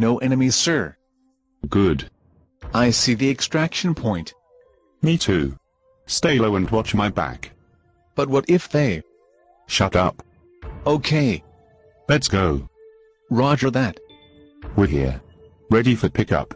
No enemies, sir. Good. I see the extraction point. Me too. Stay low and watch my back. But what if they... Shut up. Okay, Let's go. roger that. We're here. Ready for pickup.